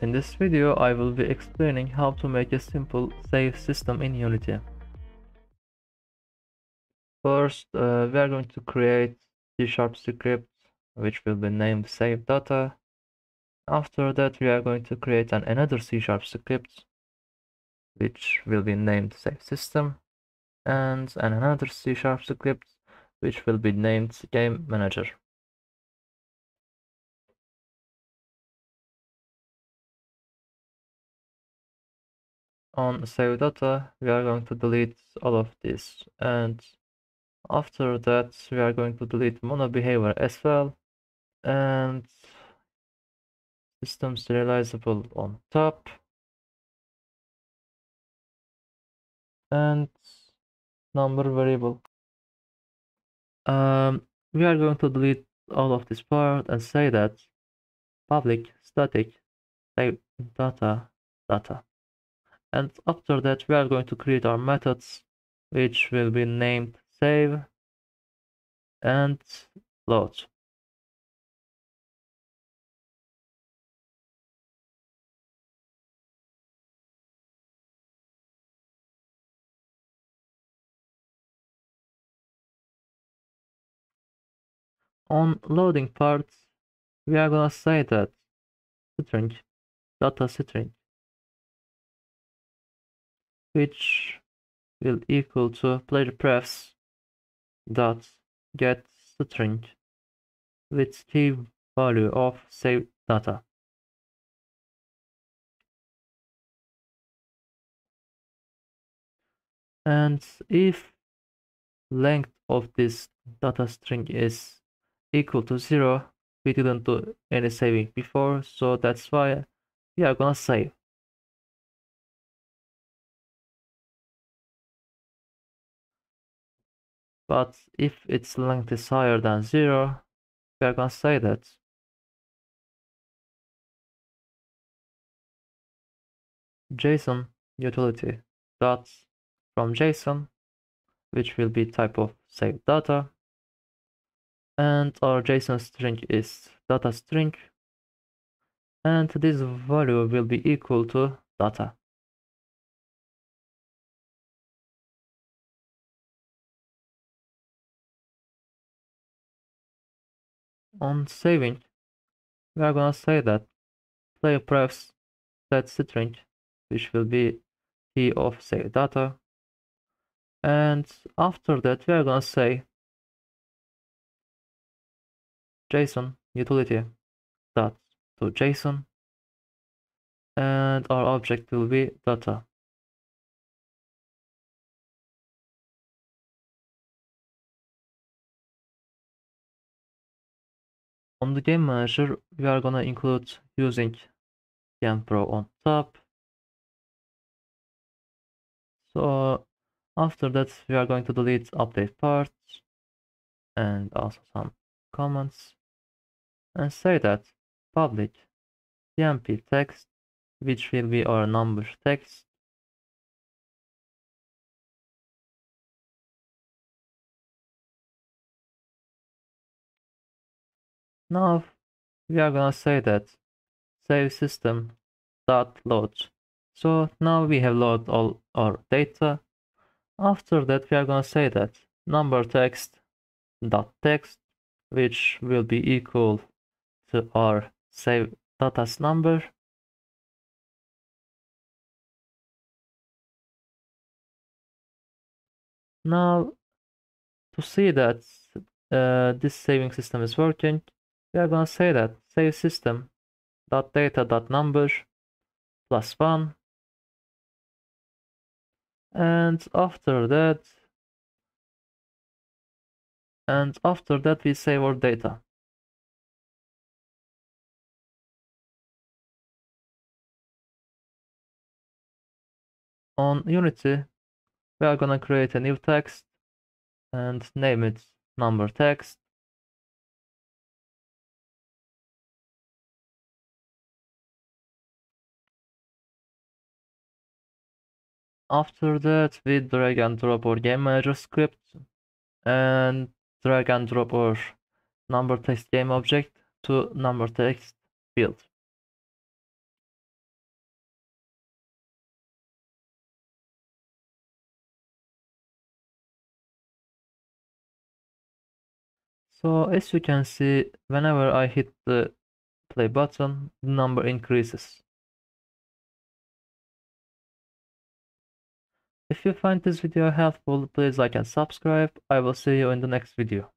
In this video, I will be explaining how to make a simple save system in Unity. First, uh, we are going to create C-sharp script which will be named save data. After that, we are going to create an another C-sharp script which will be named save system and an another C-sharp script which will be named game manager. On save data, we are going to delete all of this. And after that, we are going to delete mono behavior as well. And system serializable on top. And number variable. Um, we are going to delete all of this part and say that public static data data and after that we are going to create our methods which will be named save and load. On loading parts we are gonna say that string data string which will equal to player prefs dot get string with key value of save data. And if length of this data string is equal to zero, we didn't do any saving before, so that's why we are gonna save. But if its length is higher than 0, we are going to say that JSON utility dot from JSON, which will be type of saved data, and our JSON string is data string, and this value will be equal to data. On saving, we are gonna say that player prefs set string, which will be key of save data. And after that, we are gonna say JSON utility dot to JSON, and our object will be data. On the game manager, we are gonna include using TMPro on top. So after that, we are going to delete update parts and also some comments and say that public tmp text, which will be our number text, Now we are gonna say that save system dot load. So now we have loaded all our data. After that we are gonna say that number text dot text which will be equal to our save data's number Now, to see that uh, this saving system is working, we are going to say that. Save system dot data dot number plus one. And after that and after that we save our data. On unity we are gonna create a new text and name it number text After that, we drag and drop our game manager script and drag and drop our number text game object to number text field. So as you can see, whenever I hit the play button, the number increases. If you find this video helpful, please like and subscribe. I will see you in the next video.